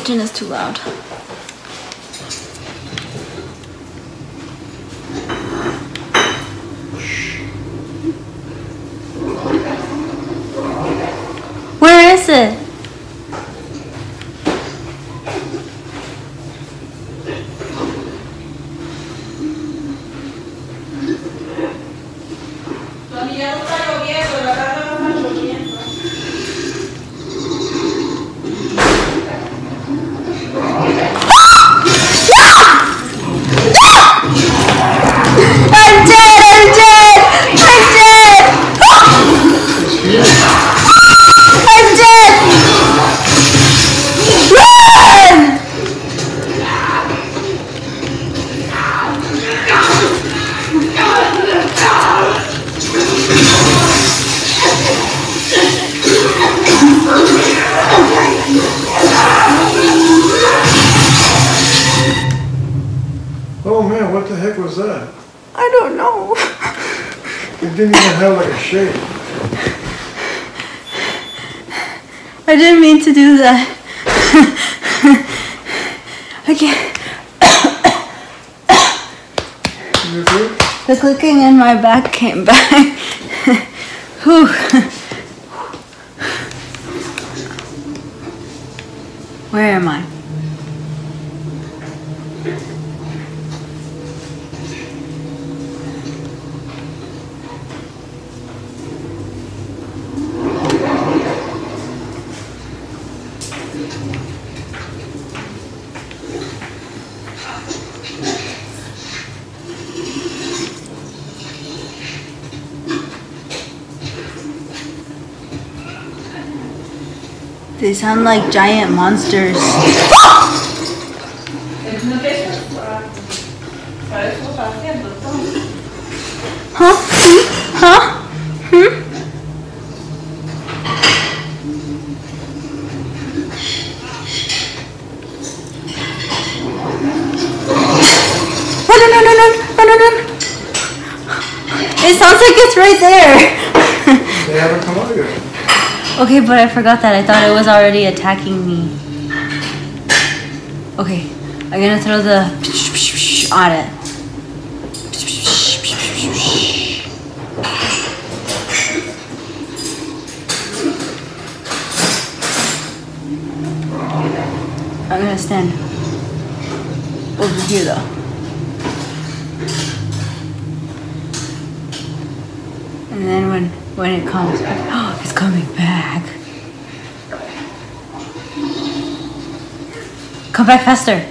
kitchen is too loud. Where is it? The clicking in my back came back. Where am I? Sound like giant monsters. Es una pieza para, para eso está haciendo todo. Huh? Hmm? Huh? Hmm? Oh, no, no, no, no, no, no, no. It sounds like it's right there. They haven't come out yet. Okay, but I forgot that. I thought it was already attacking me. Okay, I'm gonna throw the on it. I'm gonna stand over here though. And then when when it comes oh, coming back. Come back faster.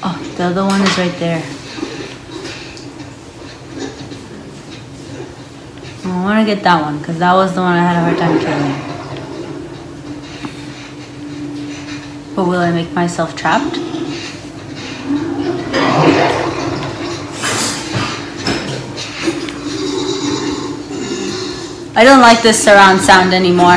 Oh, the other one is right there. I want to get that one because that was the one I had a hard time killing. But will I make myself trapped? I don't like this surround sound anymore.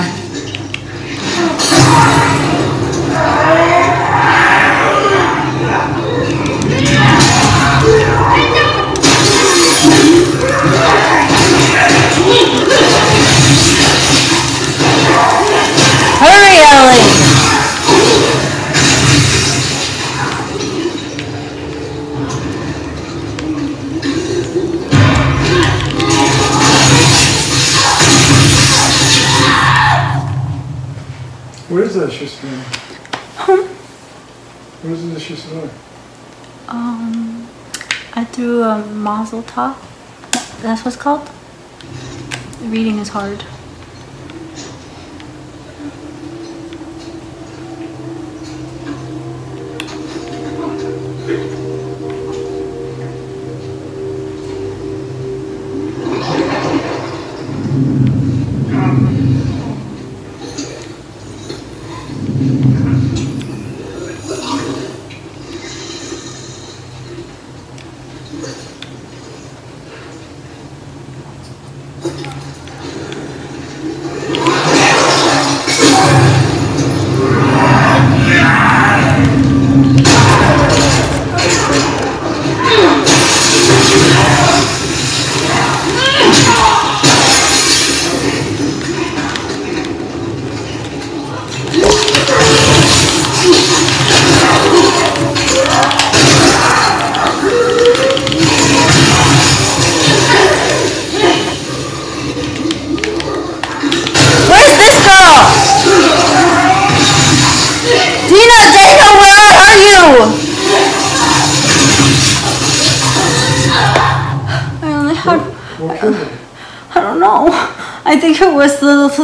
Hurry, Ellie! What is that she's doing? Huh? What is she's doing? Um, I threw a mazel tov. That's what's called. Reading is hard.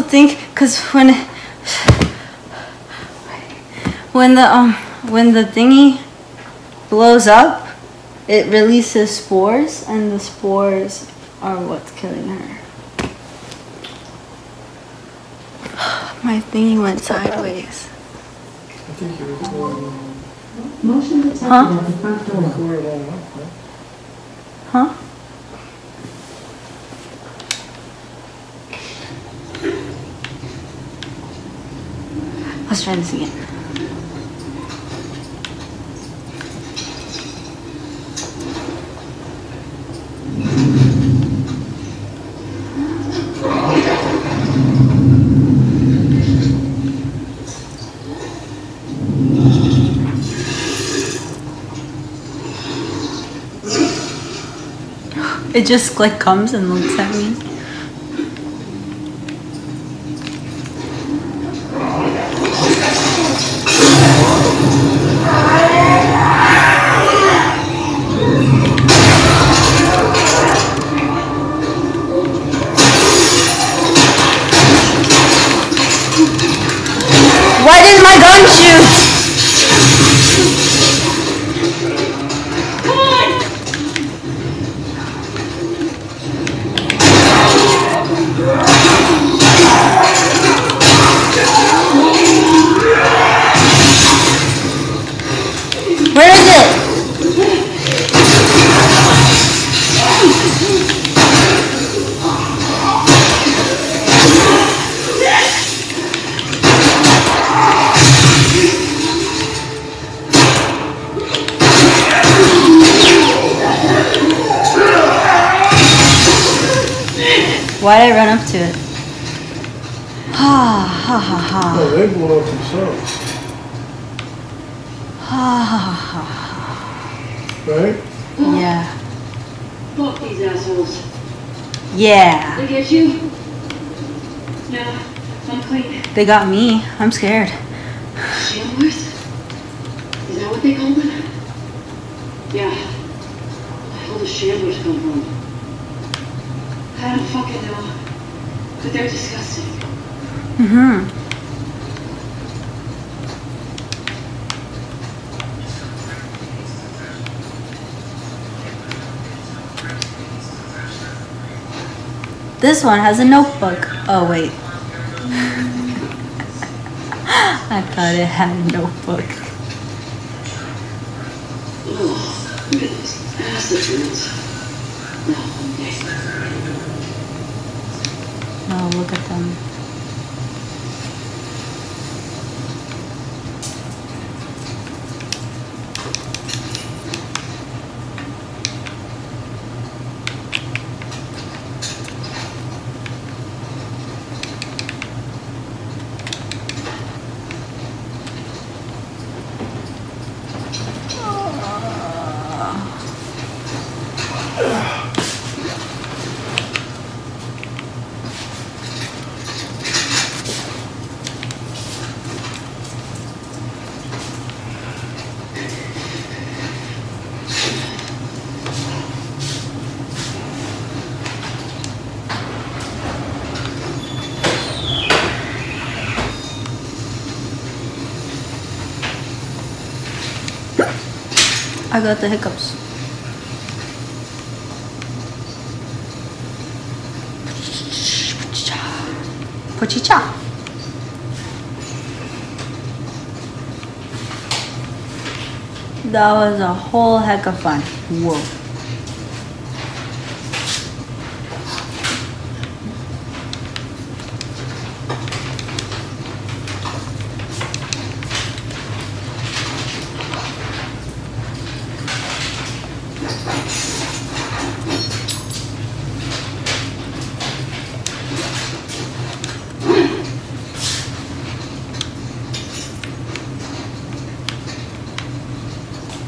Thing because when when the um when the thingy blows up, it releases spores, and the spores are what's killing her. My thingy went sideways. Think Motion Huh? the? Huh? It just like comes and looks at me. Why did I run up to it? Ha ha ha ha. No, they blew up themselves, Ha ha ha ha. right? Yeah. Fuck these assholes. Yeah. They get you? No, I'm clean. They got me. I'm scared. Shamblers? Is that what they call them? Yeah. Where the hell do shamblers come from? I don't fucking know. But they're disgusting. Mm-hmm. This one has a notebook. Oh wait. I thought it had a notebook. Oh, look at those acid No, okay. No, look at them. I got the hiccups. Pochicha. That was a whole heck of fun. Whoa.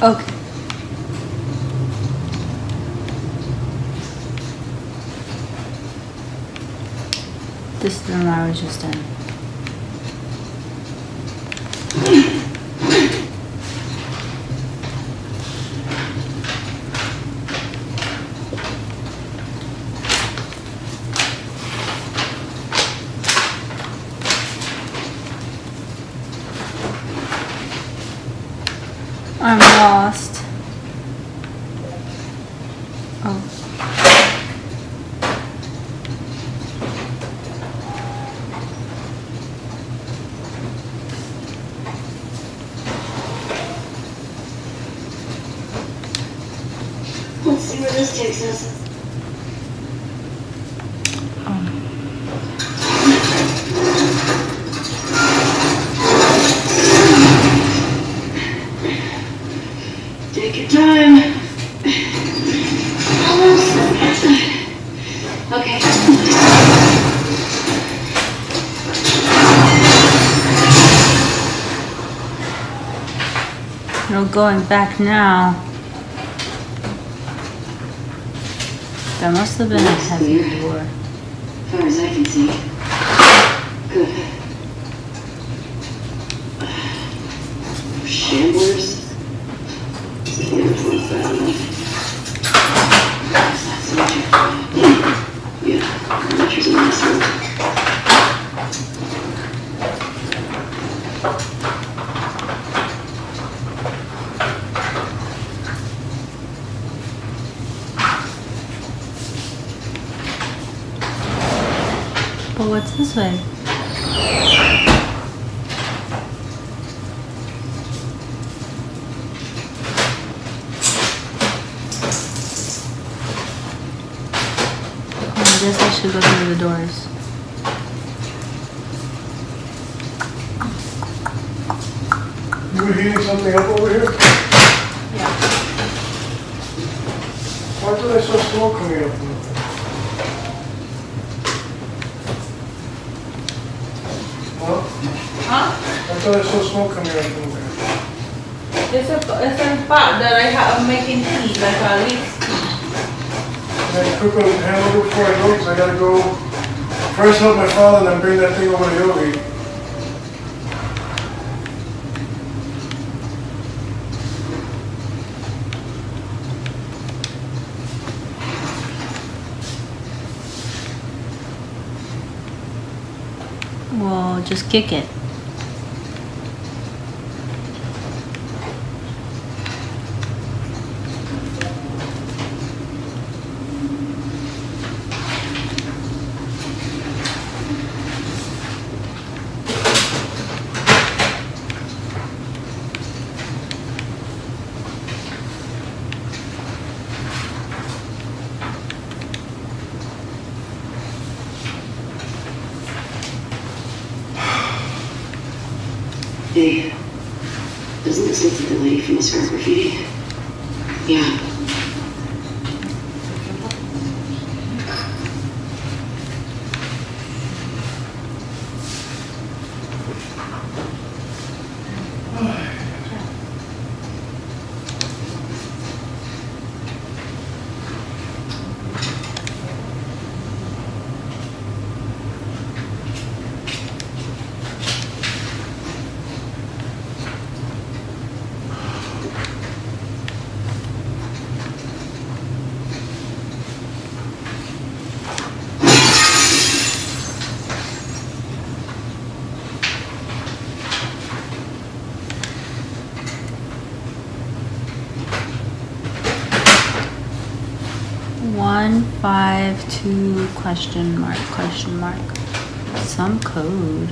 Okay. This is the room I was just in. I'm lost. Oh. Let's us. Um. Take your time. Okay. No going back now. That must have been a heavy door. As far as I can see. Good. Shamblers? Shamblers was bad enough. That's Richard. Yeah, Richard's an asshole. But what's this way? Oh, I guess I should go through the doors. You heating something up over here? Yeah. Why did I saw smoke coming up? Huh? Huh? I thought I saw smoke coming up from there. It's a, it's a pot that I have making tea, like a leaf tea. Can I cook a hamburger before I go? Because I gotta go first help my father and then bring that thing over to Yogi. Well, just kick it. One five two question mark question mark. Some code.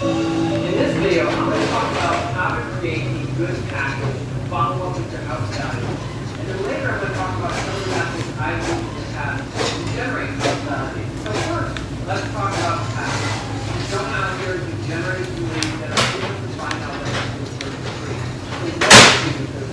In this video, I'm going to talk about how to create a good package and follow up with your house value. And then later, I'm going to talk about some of the methods I use in the past to generate house value. So first, let's talk about package. Someone out here who generates some leads that are able to find out that it's for free. So what do you do with this?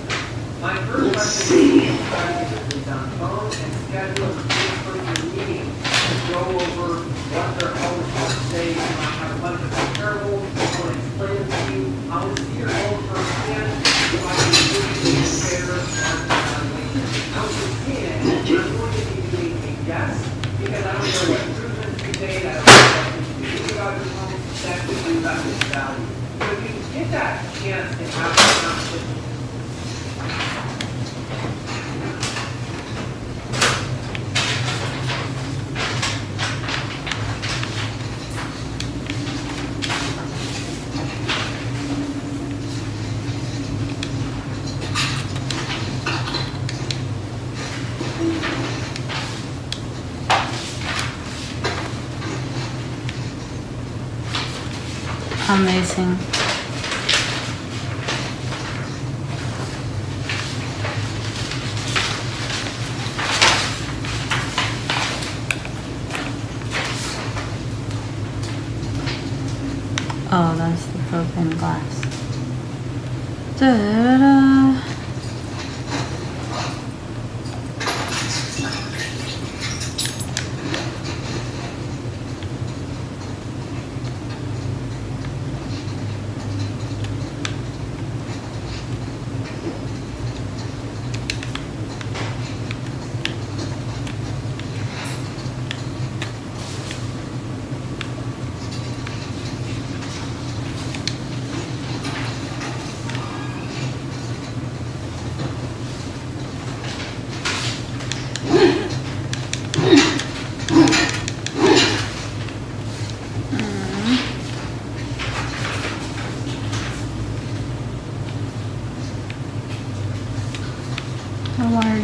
My first Let's question is see. try to get this on phone and schedule a in-person meeting to go over what their own say, you might have a bunch of comparables, or explain it to you, I want to see your own firsthand, if I can really be fair or evaluation. I want to see it, I'm going to be doing a guess, because I don't know what improvements you made, I don't know what you do about your home, that could be about value. So if you get that chance to have that conversation Amazing. Oh, that's the broken glass. Da-da-da. I wanted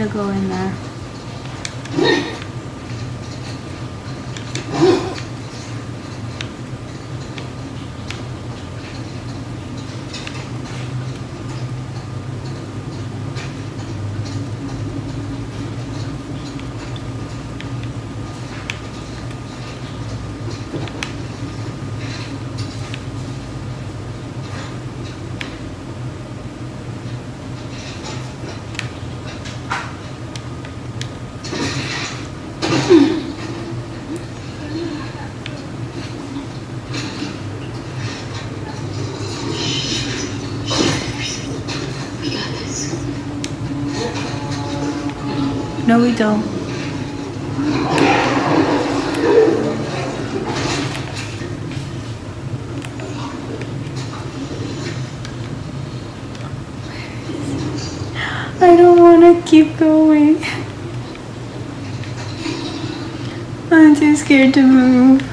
to go in there. No, we don't. I don't want to keep going. I'm too scared to move.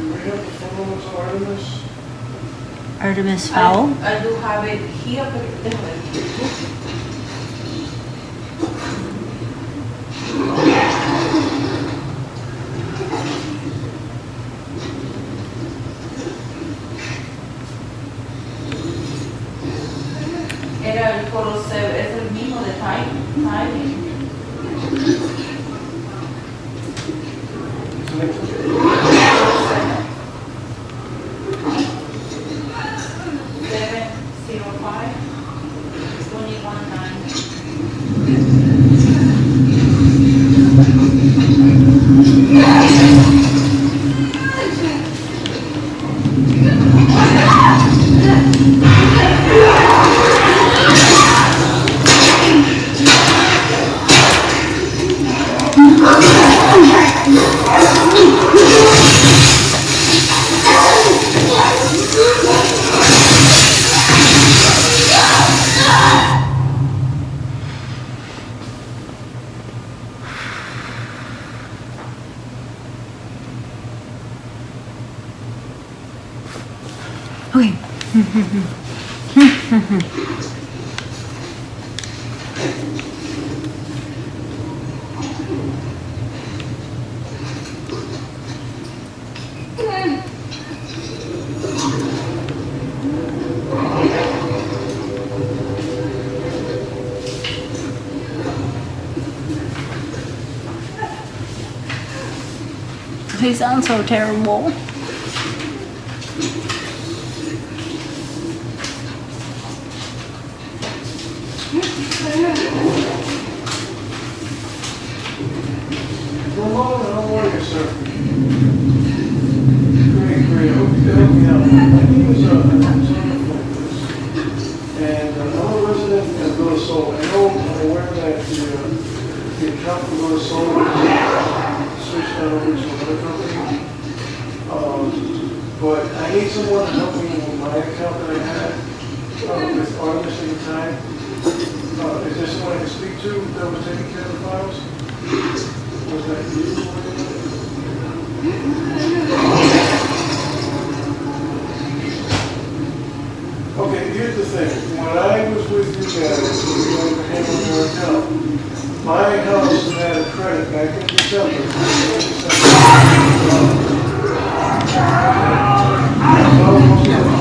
Do we have the photos of Artemis? Artemis Fowl? I, I do have it here, but. Era el foro C, es el mismo de Time, Timing. They sound so terrible. Come on, how are you, sir? Great, great, hope you can help me out. My name is, uh, I'm Simon Focus. And uh, I'm a resident of Villa Sol. I know, I'm aware that the, uh, the account for Villa Sol was switched out over to another company. Um, but I need someone to help me with my account that I had, uh, with at the time. Uh, is there someone I can speak to that was taking care of the files? Was that you? Okay, here's the thing, when I was with you guys, we were handling your account, my house had a credit back in December. Account.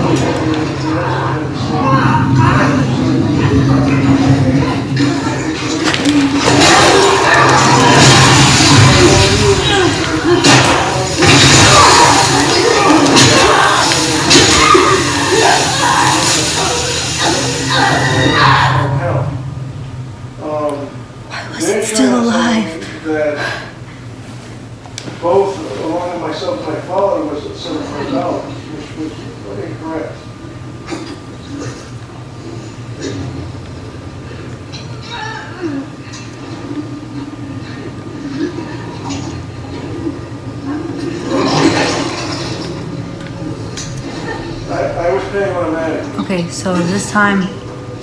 So this time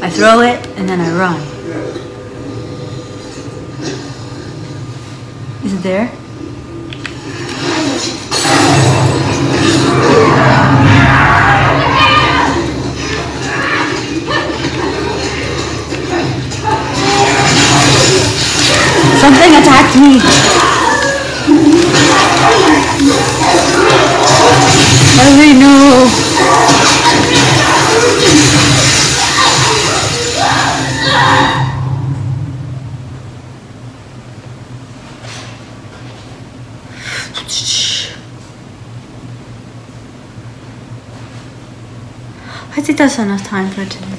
I throw it and then I run. Is it there? Enough time for today.